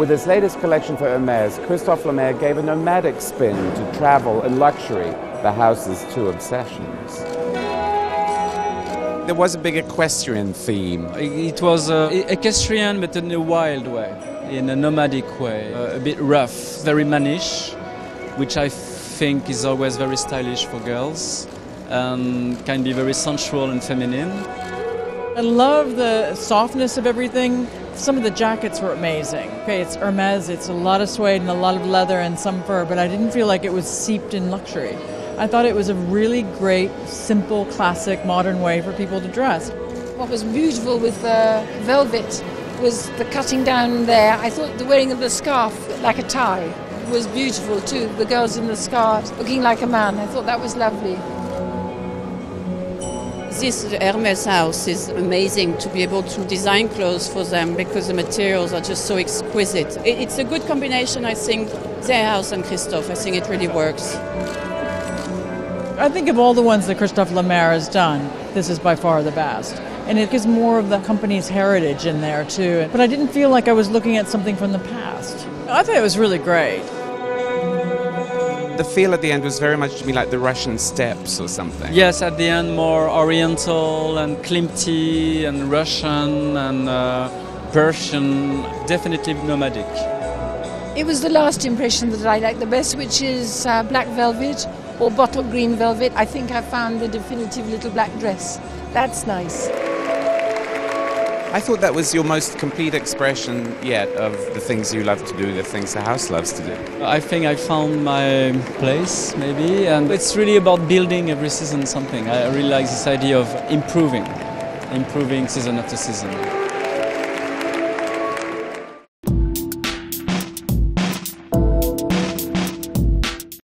With his latest collection for Hermes, Christophe Lemaire gave a nomadic spin to travel and luxury, the house's two obsessions. There was a big equestrian theme. It was uh, equestrian, but in a wild way, in a nomadic way, uh, a bit rough, very mannish, which I think is always very stylish for girls and can be very sensual and feminine. I love the softness of everything. Some of the jackets were amazing. Okay, it's Hermes, it's a lot of suede and a lot of leather and some fur, but I didn't feel like it was seeped in luxury. I thought it was a really great, simple, classic, modern way for people to dress. What was beautiful with the velvet was the cutting down there. I thought the wearing of the scarf like a tie was beautiful too. The girls in the scarf looking like a man. I thought that was lovely. This Hermes house is amazing to be able to design clothes for them because the materials are just so exquisite. It's a good combination, I think, their house and Christophe. I think it really works. I think of all the ones that Christophe Lemaire has done, this is by far the best. And it gives more of the company's heritage in there too. But I didn't feel like I was looking at something from the past. I thought it was really great the feel at the end was very much to me like the Russian steppes or something. Yes, at the end more Oriental and Klimty and Russian and uh, Persian, definitely nomadic. It was the last impression that I liked the best, which is uh, black velvet or bottle green velvet. I think I found the definitive little black dress. That's nice. I thought that was your most complete expression yet of the things you love to do, the things the house loves to do. I think I found my place, maybe, and it's really about building every season something. I really like this idea of improving, improving season after season.